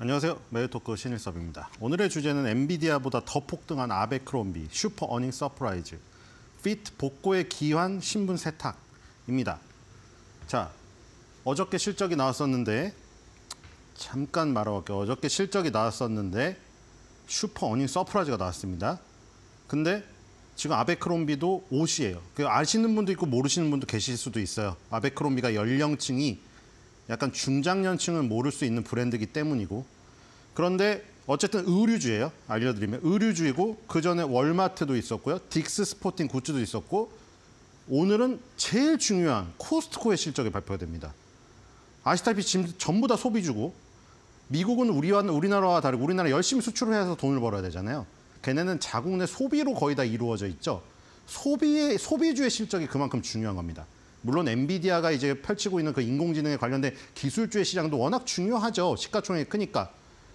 안녕하세요. 메이토크 신일섭입니다. 오늘의 주제는 엔비디아보다 더 폭등한 아베크롬비 슈퍼 earning surprise feat 복고의 귀환 신분 세탁입니다. 자, 어저께 실적이 나왔었는데 잠깐 말해볼게요. 어저께 실적이 나왔었는데 슈퍼 earning surprise가 나왔습니다. 근데 지금 아베크롬비도 옷이에요. 그 아시는 분도 있고 모르시는 분도 계실 수도 있어요. 아베크롬비가 연령층이 약간 중장년층을 모를 수 있는 브랜드이기 때문이고 그런데 어쨌든 의류주예요. 알려드리면 의류주이고 그 전에 월마트도 있었고요. 딕스 스포팅 굿즈도 있었고 오늘은 제일 중요한 코스트코의 실적이 발표가 됩니다. 아시다시피 지금 전부 다 소비주고 미국은 우리와 우리나라와 다르고 우리나라 열심히 수출을 해서 돈을 벌어야 되잖아요. 걔네는 자국 내 소비로 거의 다 이루어져 있죠. 소비의 소비주의 실적이 그만큼 중요한 겁니다. 물론 엔비디아가 이제 펼치고 있는 그 인공지능에 관련된 기술주의 시장도 워낙 중요하죠. 시가총액이 크니까.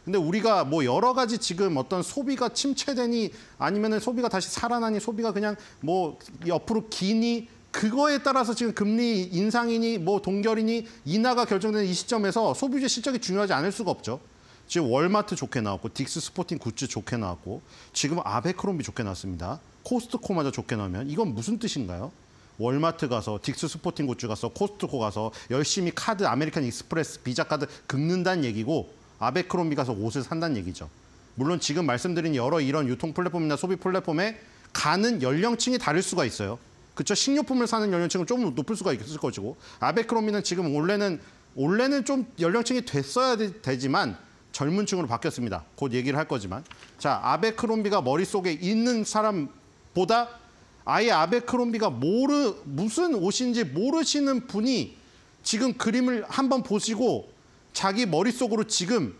근데 우리가 뭐 여러 가지 지금 어떤 소비가 침체되니 아니면은 소비가 다시 살아나니 소비가 그냥 뭐 옆으로 기니 그거에 따라서 지금 금리 인상이니 뭐 동결이니 인하가 결정되는 이 시점에서 소비주의 실적이 중요하지 않을 수가 없죠. 지금 월마트 좋게 나왔고 딕스 스포팅 굿즈 좋게 나왔고 지금 아베크롬비 좋게 나왔습니다. 코스트코마저 좋게 나오면 이건 무슨 뜻인가요? 월마트 가서 딕스 스포팅 굿즈 가서 코스트코 가서 열심히 카드 아메리칸 익스프레스 비자 카드 긁는다는 얘기고 아베크롬비 가서 옷을 산다는 얘기죠. 물론 지금 말씀드린 여러 이런 유통 플랫폼이나 소비 플랫폼에 가는 연령층이 다를 수가 있어요. 그렇죠? 식료품을 사는 연령층은 좀 높을 수가 있을 것이고 아베크롬비는 지금 원래는 원래는 좀 연령층이 됐어야 되, 지만 젊은 층으로 바뀌었습니다. 곧 얘기를 할 거지만 자 아베크롬비가 머릿속에 있는 사람보다 아예 아베크롬비가 모르 무슨 옷인지 모르시는 분이 지금 그림을 한번 보시고 자기 머릿속으로 지금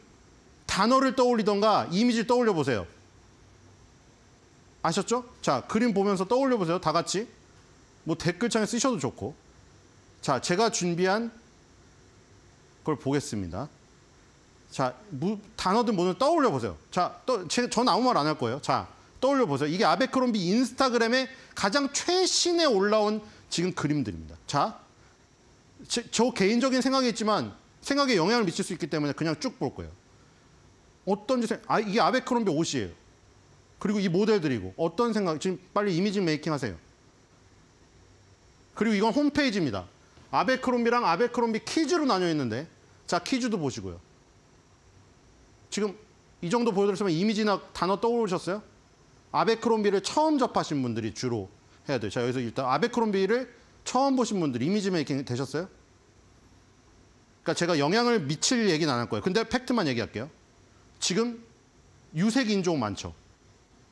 단어를 떠올리던가 이미지를 떠올려 보세요. 아셨죠? 자, 그림 보면서 떠올려 보세요. 다 같이. 뭐 댓글창에 쓰셔도 좋고. 자, 제가 준비한 걸 보겠습니다. 자, 무, 단어들 뭐든 떠올려 보세요. 자, 또, 제, 전 아무 말 안 할 거예요. 자, 떠올려 보세요. 이게 아베크롬비 인스타그램에 가장 최신에 올라온 지금 그림들입니다. 자, 제, 저 개인적인 생각이있지만 생각에 영향을 미칠 수 있기 때문에 그냥 쭉 볼 거예요. 어떤지 생 아, 이게 아베크롬비 옷이에요. 그리고 이 모델들이고 어떤 생각 지금 빨리 이미지 메이킹 하세요. 그리고 이건 홈페이지입니다. 아베크롬비랑 아베크롬비 키즈로 나뉘어 있는데 자 키즈도 보시고요. 지금 이 정도 보여드렸으면 이미지나 단어 떠오르셨어요? 아베크롬비를 처음 접하신 분들이 주로 해야 돼요. 자 여기서 일단 아베크롬비를 처음 보신 분들 image making 되셨어요? 그러니까 제가 영향을 미칠 얘기는 안 할 거예요. 근데 팩트만 얘기할게요. 지금 유색 인종 많죠.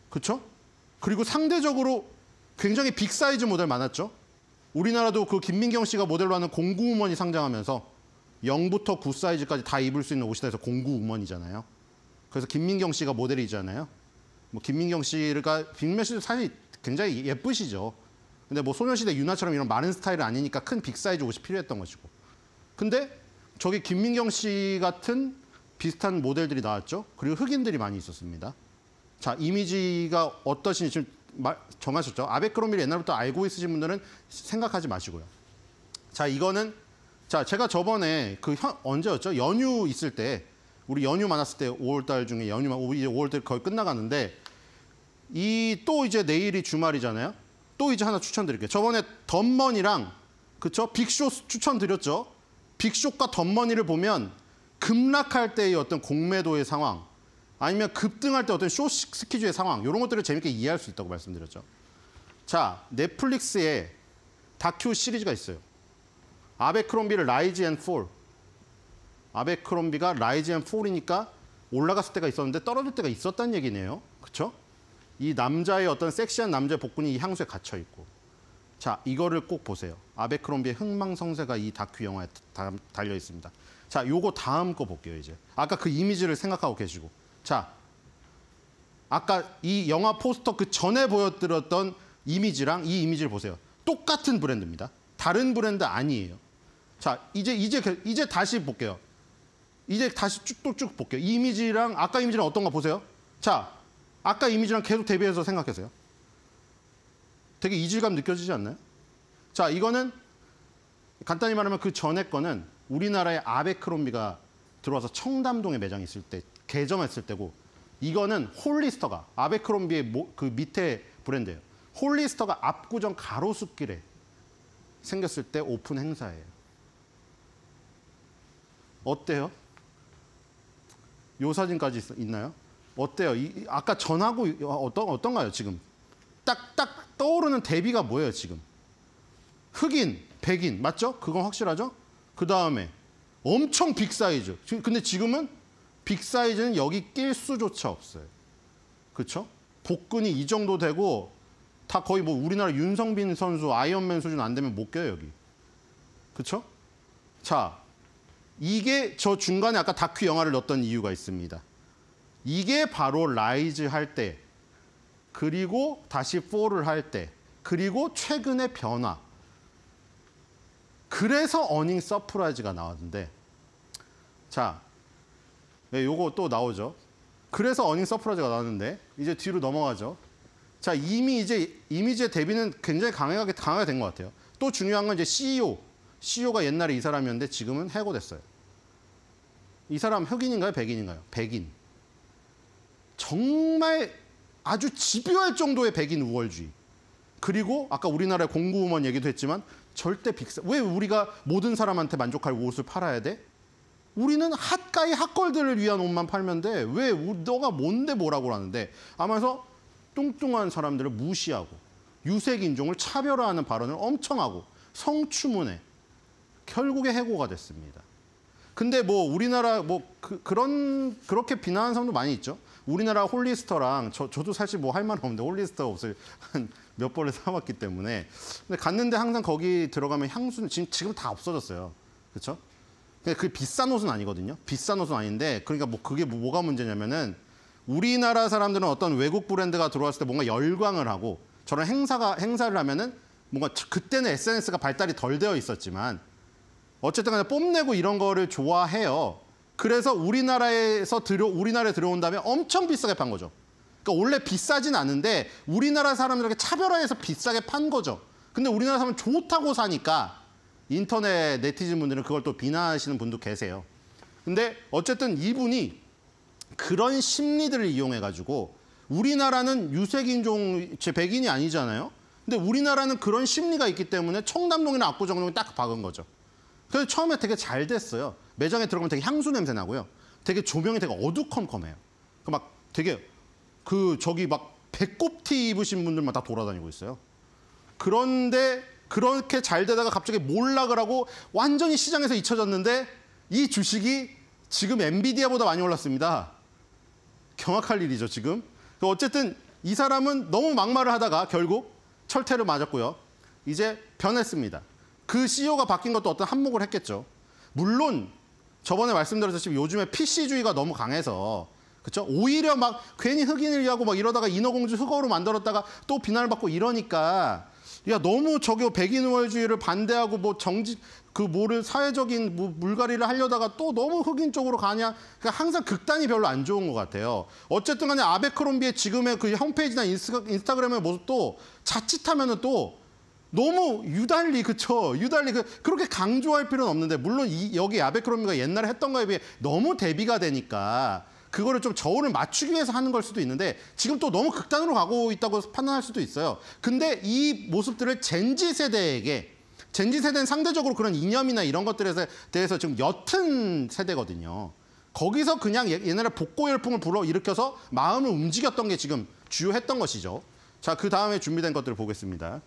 그렇죠? 그리고 상대적으로 굉장히 big size 모델 많았죠. 우리나라도 그 김민경 씨가 모델로 하는 공구우먼이 상장하면서 0부터 9 사이즈까지 다 입을 수 있는 옷이다 해서 공구우먼이잖아요. 그래서 김민경 씨가 모델이잖아요. 뭐 김민경 씨가 빅맨 씨도 사실 굉장히 예쁘시죠. 근데 뭐 소녀시대 유나처럼 이런 많은 스타일은 아니니까 큰 빅 사이즈 옷이 필요했던 것이고. 근데 저기 김민경 씨 같은 비슷한 모델들이 나왔죠. 그리고 흑인들이 많이 있었습니다. 자, 이미지가 어떠신지 지금 정하셨죠? 아베크롬비를 옛날부터 알고 있으신 분들은 생각하지 마시고요. 자, 이거는 자, 제가 저번에 그 현, 언제였죠? 연휴 있을 때 우리 연휴 많았을 때 5월 달 중에 이제 5월 달 거의 끝나가는데 이 또 이제 내일이 주말이잖아요. 또 이제 하나 추천드릴게요. 저번에 덤머니랑 그쵸? 빅쇼 추천드렸죠. 빅쇼과 덤머니를 보면 급락할 때의 어떤 공매도의 상황 아니면 급등할 때 어떤 쇼식 스키즈의 상황 이런 것들을 재밌게 이해할 수 있다고 말씀드렸죠. 자, 넷플릭스에 다큐 시리즈가 있어요. 아베크롬비를 rise and fall. 아베크롬비가 rise and fall이니까 올라갔을 때가 있었는데 떨어질 때가 있었다는 얘기네요. 그렇죠? 이 남자의 어떤 섹시한 남자의 복근이 이 향수에 갇혀 있고. 자, 이거를 꼭 보세요. 아베크롬비의 흥망성쇠가 이 다큐 영화에 다, 달려 있습니다. 자, 요거 다음 거 볼게요, 이제. 아까 그 이미지를 생각하고 계시고. 자, 아까 이 영화 포스터 그 전에 보여드렸던 이미지랑 이 이미지를 보세요. 똑같은 브랜드입니다. 다른 브랜드 아니에요. 자, 이제 이제 이제 다시 볼게요. 이제 다시 쭉쭉쭉 볼게요. 이 이미지랑 아까 이미지랑 어떤가 보세요. 자, 아까 이미지랑 계속 대비해서 생각하세요. 되게 이질감 느껴지지 않나요? 자, 이거는 간단히 말하면 그 전에 거는 우리나라의 아베크롬비가 들어와서 청담동에 매장 있을 때 개점했을 때고 이거는 홀리스터가 아베크롬비의 모- 그 밑에 브랜드예요. 홀리스터가 압구정 가로수길에 생겼을 때 오픈 행사예요. 어때요? 요 사진까지 있, 있나요? 어때요? 이, 이- 아까 전하고 이- 어떤 어떤가요 지금? 딱 딱 떠오르는 대비가 뭐예요 지금? 흑인, 백인 맞죠? 그건 확실하죠? 그 다음에 엄청 big size. 지- 근데 지금은 big size는 여기 낄 수조차 없어요. 그렇죠? 복근이 이 정도 되고 다 거의 뭐 우리나라 윤성빈 선수 아이언맨 수준 안 되면 못 껴요 여기. 그렇죠? 자, 이게 저 중간에 아까 다큐 영화를 넣었던 이유가 있습니다. 이게 바로 rise 할 때, 그리고 다시 fall을 할 때, 그리고 최근의 변화. 그래서 earning surprise가 나왔는데, 자, 네, 요거 또 나오죠. 그래서 earning surprise가 나왔는데, 이제 뒤로 넘어가죠. 자, 이미 이제 이미지의 대비는 굉장히 강하게 강하게 된 것 같아요. 또 중요한 건 이제 CEO. CEO가 옛날에 이 사람이었는데 지금은 해고됐어요. 이 사람 흑인인가요? 백인인가요? 백인. 정말 아주 집요할 정도의 백인 우월주의. 그리고 아까 우리나라의 공구우먼 얘기도 했지만 절대 빅사. 왜 우리가 모든 사람한테 만족할 옷을 팔아야 돼? 우리는 핫가이 핫걸들을 위한 옷만 팔면 돼. 왜 우- 너가 뭔데 뭐라고 하는데 아마서 뚱뚱한 사람들을 무시하고 유색 인종을 차별화하는 발언을 엄청 하고 성추문해 결국에 해고가 됐습니다. 근데 뭐 우리나라 뭐 그, 그런 그렇게 비난하는 사람도 많이 있죠. 우리나라 홀리스터랑 저 저도 사실 뭐 할 말은 없는데 홀리스터 옷을 한 몇 벌을 사왔기 때문에 근데 갔는데 항상 거기 들어가면 향수는 지금 지금 다 없어졌어요. 그렇죠? 근데 그 비싼 옷은 아니거든요. 비싼 옷은 아닌데 그러니까 뭐 그게 뭐- 뭐가 문제냐면은 우리나라 사람들은 어떤 외국 브랜드가 들어왔을 때 뭔가 열광을 하고 저런 행사가 행사를 하면은 뭔가 저- 그때는 SNS가 발달이 덜 되어 있었지만 어쨌든 간에 뽐내고 이런 거를 좋아해요. 그래서 우리나라에서 들어 우리나라에 들어온 다음에 엄청 비싸게 판 거죠. 그러니까 원래 비싸진 않은데 우리나라 사람들에게 차별화해서 비싸게 판 거죠. 근데 우리나라 사람은 좋다고 사니까 인터넷 네티즌 분들은 그걸 또 비난하시는 분도 계세요. 근데 어쨌든 이분이 그런 심리들을 이용해 가지고 우리나라는 유색인종 제 백인이 아니잖아요. 근데 우리나라는 그런 심리가 있기 때문에 청담동이나 압구정동이 딱 박은 거죠. 그래서 처음에 되게 잘 됐어요. 매장에 들어가면 되게 향수 냄새 나고요. 되게 조명이 되게 어두컴컴해요. 그 막 되게 그 저기 막 배꼽티 입으신 분들만 다 돌아다니고 있어요. 그런데 그렇게 잘 되다가 갑자기 몰락을 하고 완전히 시장에서 잊혀졌는데 이 주식이 지금 엔비디아보다 많이 올랐습니다. 경악할 일이죠, 지금. 그 어쨌든 이 사람은 너무 막말을 하다가 결국 철퇴를 맞았고요. 이제 변했습니다. 그 CEO가 바뀐 것도 어떤 한몫을 했겠죠. 물론 저번에 말씀드렸듯이 요즘에 PC주의가 너무 강해서 그렇죠? 오히려 막 괜히 흑인을 위하고 막 이러다가 인어공주 흑어로 만들었다가 또 비난을 받고 이러니까 야 너무 저기 백인 우월주의를 반대하고 뭐 정지 그 뭐를 사회적인 뭐 물갈이를 하려다가 또 너무 흑인 쪽으로 가냐 그러니까 항상 극단이 별로 안 좋은 것 같아요. 어쨌든 간에 아베크롬비의 지금의 그 홈페이지나 인스타, 인스타그램의 모습도 자칫하면은 또 너무 유달리 그쵸 유달리 그 그렇게 강조할 필요는 없는데 물론 이 여기 아베크롬비가 옛날에 했던 거에 비해 너무 대비가 되니까 그거를 좀 저울을 맞추기 위해서 하는 걸 수도 있는데 지금 또 너무 극단으로 가고 있다고 판단할 수도 있어요. 근데 이 모습들을 젠지 세대에게 젠지 세대는 상대적으로 그런 이념이나 이런 것들에 대해서 지금 옅은 세대거든요. 거기서 그냥 예- 옛날에 복고 열풍을 불어 일으켜서 마음을 움직였던 게 지금 주요했던 것이죠. 자, 그 다음에 준비된 것들을 보겠습니다.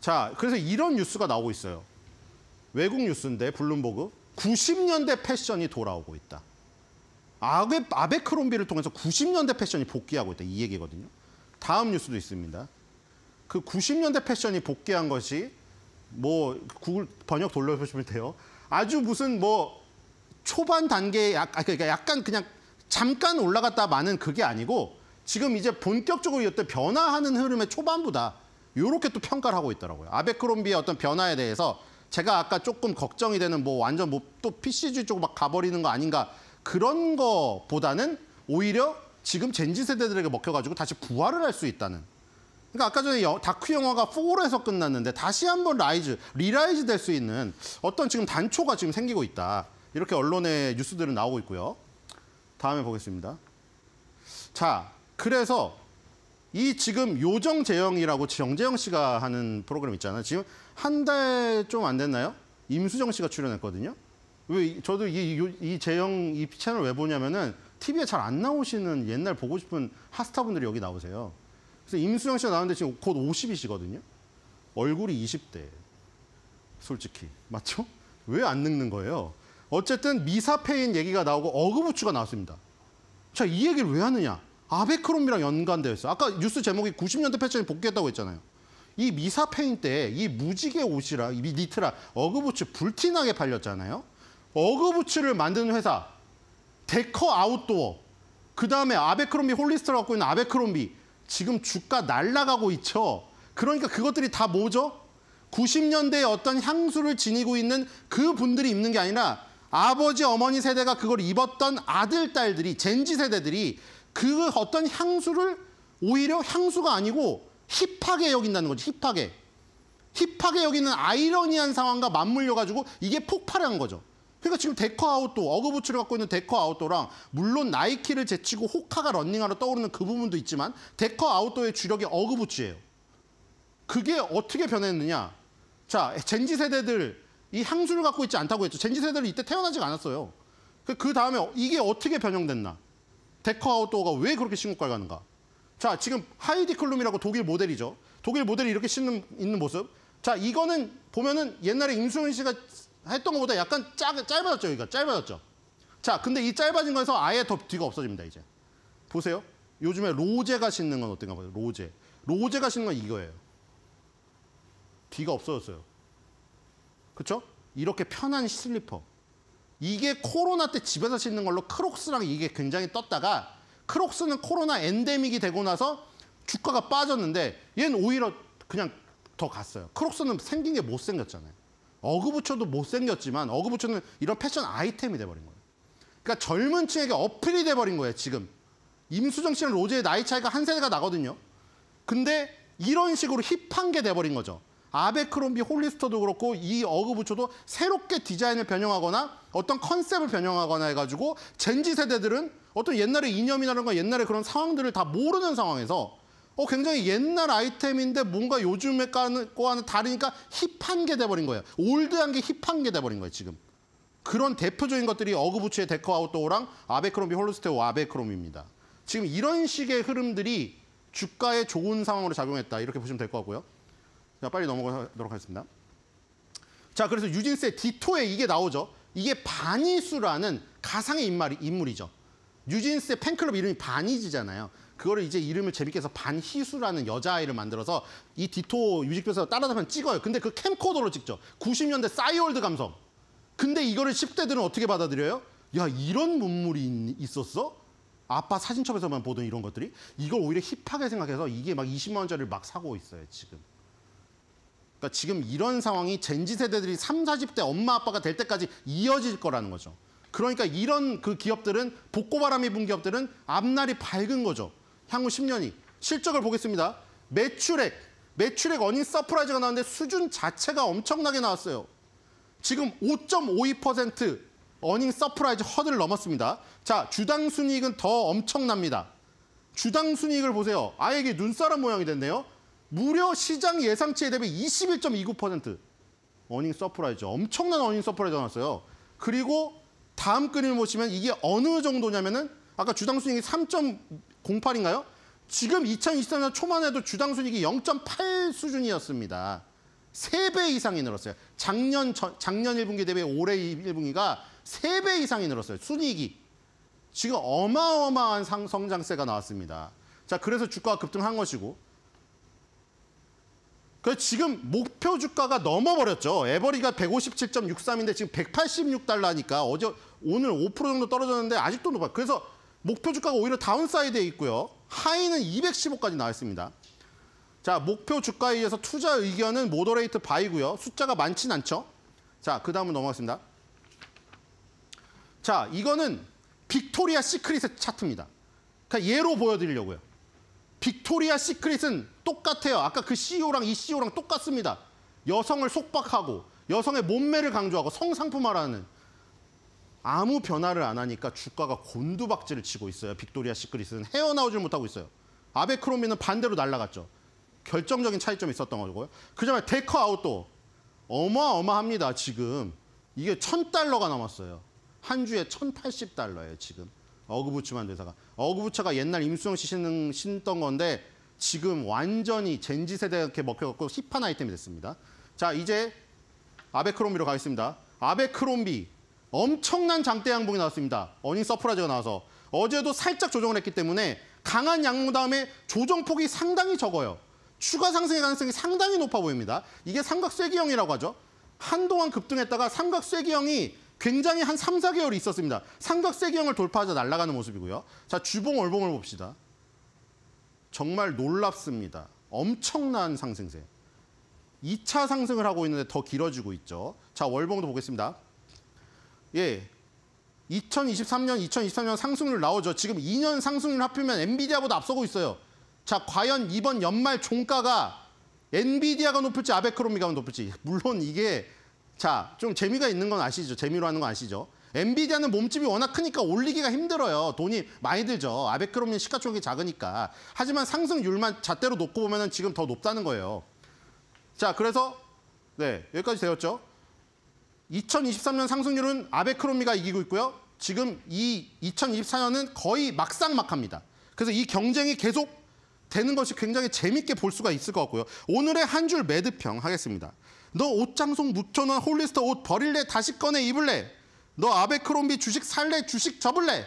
자, 그래서 이런 뉴스가 나오고 있어요. 외국 뉴스인데 블룸버그 90년대 패션이 돌아오고 있다. 아베, 아베크롬비를 통해서 90년대 패션이 복귀하고 있다. 이 얘기거든요. 다음 뉴스도 있습니다. 그 90년대 패션이 복귀한 것이 뭐 구글 번역 돌려보시면 돼요. 아주 무슨 뭐 초반 단계 약, 아, 그러니까 약간 그냥 잠깐 올라갔다 마는 그게 아니고 지금 이제 본격적으로 어떤 변화하는 흐름의 초반부다. 이렇게 또 평가를 하고 있더라고요. 아베크롬비의 어떤 변화에 대해서 제가 아까 조금 걱정이 되는 뭐 완전 뭐 또 PCG 쪽으로 막 가버리는 거 아닌가 그런 거보다는 오히려 지금 Gen Z 세대들에게 먹혀가지고 다시 부활을 할 수 있다는 그러니까 아까 전에 여- 다큐 영화가 fall에서 끝났는데 다시 한번 rise, re-rise 될 수 있는 어떤 지금 단초가 지금 생기고 있다. 이렇게 언론의 뉴스들은 나오고 있고요. 다음에 보겠습니다. 자, 그래서 이 지금 요정재형이라고 정재형 씨가 하는 프로그램 있잖아요. 지금 한 달 좀 안 됐나요? 임수정 씨가 출연했거든요. 왜 이- 저도 이, 요- 이 재영 이 채널 왜 보냐면은 TV에 잘 안 나오시는 옛날 보고 싶은 핫스타분들이 여기 나오세요. 그래서 임수정 씨가 나오는데 지금 곧 50이시거든요. 얼굴이 20대. 솔직히 맞죠? 왜 안 늙는 거예요? 어쨌든 미사페인 얘기가 나오고 어그부츠가 나왔습니다. 자, 이 얘기를 왜 하느냐? 아베크롬이랑 연관되어 있어. 아까 뉴스 제목이 90년대 패션이 복귀했다고 했잖아요. 이 미사페인 때 이 무지개 옷이라 이 니트라 어그부츠 불티나게 팔렸잖아요. 어그부츠를 만드는 회사 데커 아웃도어 그다음에 아베크롬비 홀리스터를 갖고 있는 아베크롬비 지금 주가 날라가고 있죠. 그러니까 그것들이 다 뭐죠? 90년대에 어떤 향수를 지니고 있는 그 분들이 입는 게 아니라 아버지 어머니 세대가 그걸 입었던 아들 딸들이 Gen Z 세대들이 그 어떤 향수를 오히려 향수가 아니고 힙하게 여긴다는 거죠. 힙하게. 힙하게 여기는 아이러니한 상황과 맞물려 가지고 이게 폭발한 거죠. 그러니까 지금 데커 아웃도어 어그부츠를 갖고 있는 데커 아웃도어랑 물론 나이키를 제치고 호카가 런닝화로 떠오르는 그 부분도 있지만 데커 아웃도어의 주력이 어그부츠예요. 그게 어떻게 변했느냐? 자, Gen Z 세대들 이 향수를 갖고 있지 않다고 했죠. Gen Z 세대들 이때 태어나지 않았어요. 그- 그 다음에 이게 어떻게 변형됐나? 데커 아웃도어가 왜 그렇게 신고가 가는가? 자, 지금 하이디 클룸이라고 독일 모델이죠. 독일 모델이 이렇게 신고 있는 모습. 자, 이거는 보면은 옛날에 임수정 씨가 했던 것보다 약간 짜, 짧아졌죠, 여기가 짧아졌죠. 자, 근데 이 짧아진 거에서 아예 더 뒤가 없어집니다, 이제. 보세요. 요즘에 로제가 신는 건 어떤가 봐요. 로제. 로제가 신는 건 이거예요. 뒤가 없어졌어요. 그렇죠? 이렇게 편한 슬리퍼. 이게 코로나 때 집에서 신는 걸로 크록스랑 이게 굉장히 떴다가 크록스는 코로나 엔데믹이 되고 나서 주가가 빠졌는데 얘는 오히려 그냥 더 갔어요. 크록스는 생긴 게 못생겼잖아요. 어그부츠도 못생겼지만 어그부츠는 이런 패션 아이템이 돼버린 거예요. 그러니까 젊은 층에게 어필이 돼버린 거예요, 지금. 임수정 씨랑 로제의 나이 차이가 한 세대가 나거든요. 근데 이런 식으로 힙한 게 돼버린 거죠. 아베크롬비 홀리스터도 그렇고 이 어그부츠도 새롭게 디자인을 변형하거나 어떤 컨셉을 변형하거나 해가지고 Gen Z 세대들은 어떤 옛날의 이념이라든가 옛날의 그런 상황들을 다 모르는 상황에서 어 굉장히 옛날 아이템인데 뭔가 요즘에 거와는 다르니까 힙한 게 돼버린 거예요. 올드한 게 힙한 게 돼버린 거예요 지금. 그런 대표적인 것들이 어그부츠의 데커 아웃도어랑 아베크롬비 홀리스터 아베크롬비입니다. 지금 이런 식의 흐름들이 주가에 좋은 상황으로 작용했다 이렇게 보시면 될 것 같고요. 자, 빨리 넘어가도록 하겠습니다. 자, 그래서 뉴진스의 Ditto에 이게 나오죠. 이게 반희수라는 가상의 인물이, 인물이죠. 유진스의 팬클럽 이름이 바니지잖아요. 그거를 이제 이름을 재밌게 해서 반희수라는 여자아이를 만들어서 이 디토 뮤직비디오에서 따라다니면 찍어요. 근데 그 캠코더로 찍죠. 90년대 싸이월드 감성. 근데 이거를 10대들은 어떻게 받아들여요? 야, 이런 문물이 있- 있었어? 아빠 사진첩에서만 보던 이런 것들이? 이걸 오히려 힙하게 생각해서 이게 막 20만 원짜리를 막 사고 있어요, 지금. 그러니까 지금 이런 상황이 젠지 세대들이 3, 40대 엄마 아빠가 될 때까지 이어질 거라는 거죠. 그러니까 이런 그 기업들은 복고바람이 분 기업들은 앞날이 밝은 거죠. 향후 10년이. 실적을 보겠습니다. 매출액, 매출액 어닝 서프라이즈가 나왔는데 수준 자체가 엄청나게 나왔어요. 지금 5.52% 어닝 서프라이즈 허들을 넘었습니다. 자, 주당 순이익은 더 엄청납니다. 주당 순이익을 보세요. 아예 이게 눈사람 모양이 됐네요. 무려 시장 예상치에 대비 21.29% 어닝 서프라이즈 엄청난 어닝 서프라이즈가 나왔어요. 그리고 다음 그림을 보시면 이게 어느 정도냐면은 아까 주당 순이익이 3.08인가요? 지금 2023년 초만 해도 주당 순이익이 0.8 수준이었습니다. 3배 이상이 늘었어요. 작년 전- 작년 1분기 대비 올해 1분기가 3배 이상이 늘었어요. 순이익이. 지금 어마어마한 상, 성장세가 나왔습니다. 자, 그래서 주가가 급등한 것이고. 그 지금 목표 주가가 넘어버렸죠. average가 157.63인데 지금 186달러니까 어제 오늘 5% 정도 떨어졌는데 아직도 높아요. 그래서 목표 주가가 오히려 downside에 있고요. high는 215까지 나와 있습니다. 자, 목표 주가에 의해서 투자 의견은 moderate buy고요. 숫자가 많진 않죠. 자, 그 다음으로 넘어가겠습니다. 자, 이거는 빅토리아 시크릿의 차트입니다. 그러니까 예로 보여드리려고요. 빅토리아 시크릿은 똑같아요. 아까 그 CEO랑 이 CEO랑 똑같습니다. 여성을 속박하고 여성의 몸매를 강조하고 성상품화라는 아무 변화를 안 하니까 주가가 곤두박질을 치고 있어요. 빅토리아 시크릿은 헤어나오질 못하고 있어요. 아베크롬비는 반대로 날아갔죠. 결정적인 차이점이 있었던 거고요. 그다음에 데커 아웃도어 어마어마합니다. 지금 이게 1000달러가 넘었어요. 한 주에 1080달러예요. 지금 어그부츠만 대사가 어그부츠가 옛날 임수정 씨 신던 건데 지금 완전히 Gen Z 세대한테 먹혀갖고 힙한 아이템이 됐습니다. 자 이제 아베크롬비로 가겠습니다. 아베크롬비 엄청난 장대 양봉이 나왔습니다. 어닝 서프라이즈가 나와서 어제도 살짝 조정을 했기 때문에 강한 양봉 다음에 조정폭이 상당히 적어요. 추가 상승의 가능성이 상당히 높아 보입니다. 이게 삼각쐐기형이라고 하죠. 한동안 급등했다가 삼각쐐기형이 굉장히 한 3, 4개월이 있었습니다. 삼각쐐기형을 돌파하자 날아가는 모습이고요. 자, 주봉, 월봉을 봅시다. 정말 놀랍습니다. 엄청난 상승세. 2차 상승을 하고 있는데 더 길어지고 있죠. 자, 월봉도 보겠습니다. 예. 2023년, 2023년 상승률 나오죠. 지금 2년 상승률 합하면 엔비디아보다 앞서고 있어요. 자, 과연 이번 연말 종가가 엔비디아가 높을지 아베크로미가 높을지. 물론 이게 자, 좀 재미가 있는 건 아시죠? 재미로 하는 건 아시죠? 엔비디아는 몸집이 워낙 크니까 올리기가 힘들어요. 돈이 많이 들죠. 아베크롬은 시가총액이 작으니까. 하지만 상승률만 잣대로 놓고 보면 지금 더 높다는 거예요. 자, 그래서 네, 여기까지 되었죠. 2023년 상승률은 아베크롬비가 이기고 있고요. 지금 이 2024년은 거의 막상막합니다. 그래서 이 경쟁이 계속 되는 것이 굉장히 재밌게 볼 수가 있을 것 같고요. 오늘의 한 줄 매드평 하겠습니다. 너 옷장 속 묵혀놓은 홀리스터 옷 버릴래? 다시 꺼내 입을래? 너 아베크롬비 주식 살래? 주식 접을래?